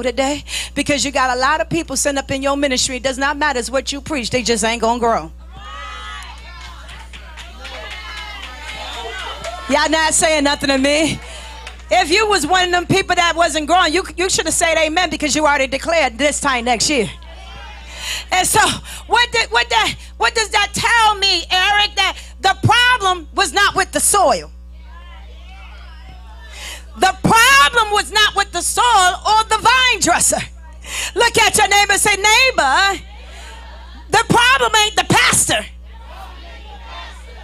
today because you got a lot of people sent up in your ministry. It does not matter what you preach, they just ain't gonna grow. Y'all not saying nothing to me. If you was one of them people that wasn't growing, you, you should have said amen because you already declared this time next year. And so, what did, what that what does that tell me, Eric? That the problem was not with the soil. The problem was not with the soil or the vine dresser. Look at your neighbor and say, neighbor, the problem ain't the pastor.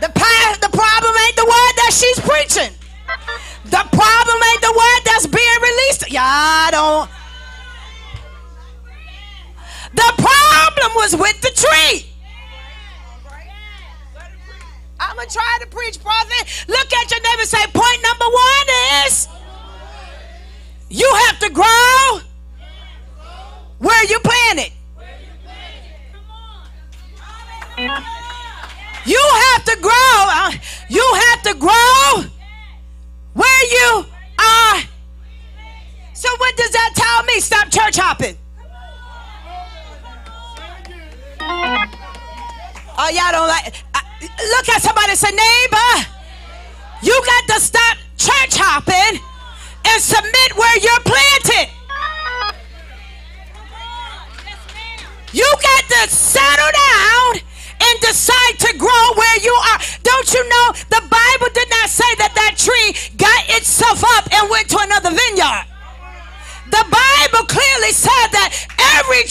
The, pa- the problem ain't the word that she's preaching. The problem ain't the word that's being released. Y'all don't. Does that tell me? Stop church hopping. Oh, y'all don't like. Uh, look at somebody say, neighbor, you got to stop church hopping and submit where you're planted. You got to settle down and decide to grow where you are.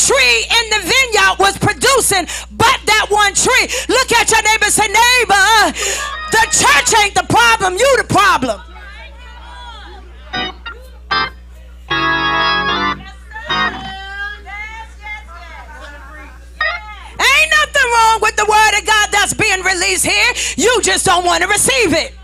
Tree in the vineyard was producing but that one tree. Look at your neighbor say, neighbor, the church ain't the problem, you the problem. Ain't nothing wrong with the word of God that's being released here. You just don't want to receive it.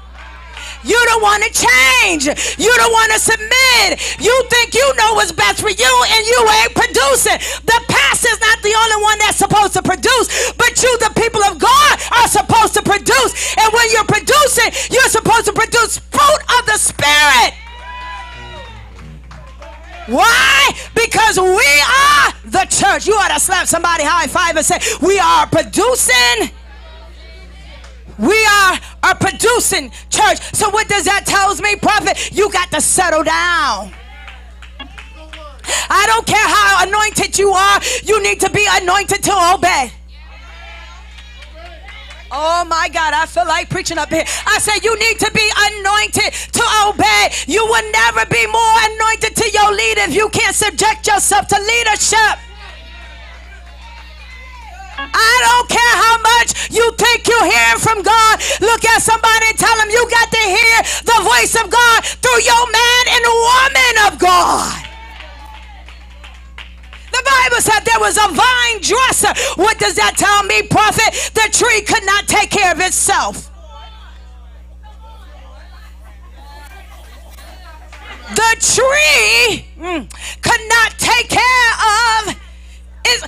You don't want to change. You don't want to submit. You think you know what's best for you and you ain't producing. The pastor's not the only one that's supposed to produce, but you, the people of God, are supposed to produce. And when you're producing, you're supposed to produce fruit of the Spirit. Why? Because we are the church. You ought to slap somebody high five and say, We are producing. We are producing church. So what does that tells me, prophet? You got to settle down. I don't care how anointed you are, you need to be anointed to obey. Oh my God, I feel like preaching up here. I say You need to be anointed to obey. You will never be more anointed to your leader if you can't subject yourself to leadership. I don't care you think you're hearing from God. Look at somebody and tell them you got to hear the voice of God through your man and woman of God. The Bible said there was a vine dresser. What does that tell me, prophet? The tree could not take care of itself. The tree mm, could not take care.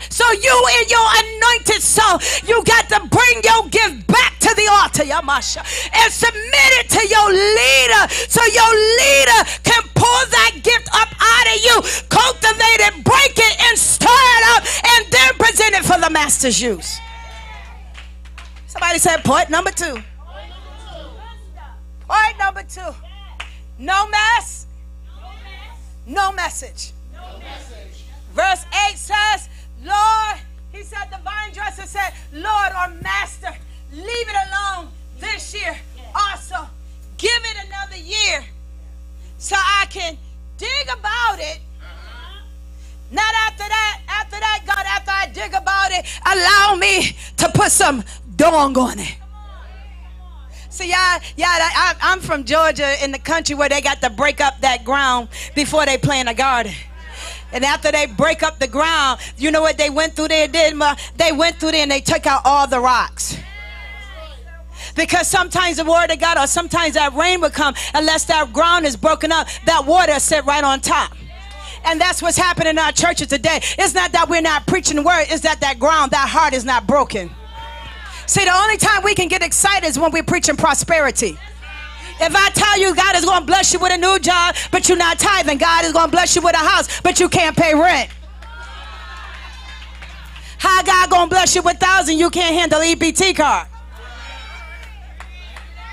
So you in your anointed soul, you got to bring your gift back to the altar, Yamasha, and submit it to your leader so your leader can pull that gift up out of you, cultivate it, break it, and stir it up, and then present it for the master's use. Somebody said point number two. Point number two. No mess, no message. Verse 8 says, Lord, he said, the vine dresser said, Lord or master, leave it alone this year. Also, give it another year so I can dig about it. Uh-huh. Not after that, after that, God, after I dig about it, allow me to put some dong on it. See, y'all, y'all, I, I'm from Georgia in the country where they got to break up that ground before they plant a garden. And after they break up the ground, you know what they went through there did? They went through there and they took out all the rocks. Because sometimes the word of God or sometimes that rain will come unless that ground is broken up, that water sit right on top. And that's what's happening in our churches today. It's not that we're not preaching the word, it's that that ground, that heart is not broken. See, the only time we can get excited is when we're preaching prosperity. If I tell you God is going to bless you with a new job, but you're not tithing, God is going to bless you with a house, but you can't pay rent. How God gonna bless you with thousand? You can't handle EBT card.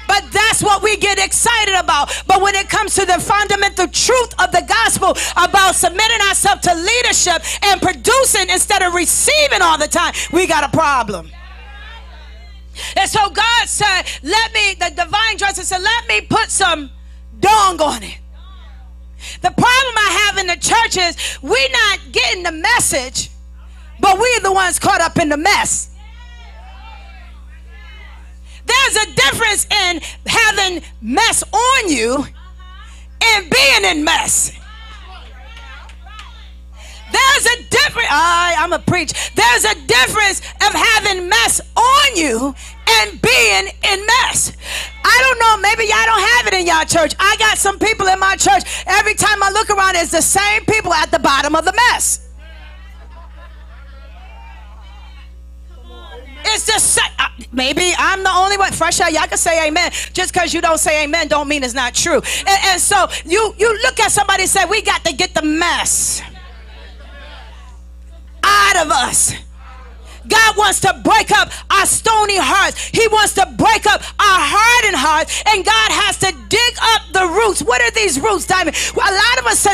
But that's what we get excited about. But when it comes to the fundamental truth of the gospel about submitting ourselves to leadership and producing instead of receiving all the time, we got a problem. And so God said, Let me, the divine dresser said, Let me put some dung on it. The problem I have in the church is we're not getting the message, but we're the ones caught up in the mess. There's a difference in having mess on you and being in mess. There's a difference. I'm a preach. There's a difference of having mess on you and being in mess. I don't know. Maybe y'all don't have it in y'all church. I got some people in my church. Every time I look around, it's the same people at the bottom of the mess. It's same. Uh, maybe I'm the only one. Fresh out, y'all can say amen. Just because you don't say amen don't mean it's not true. And, and so you you look at somebody and say, we got to get the mess out of us. God wants to break up our stony hearts. He wants to break up our hardened hearts. And God has to dig up the roots. What are these roots, Diamond? Well, a lot of us said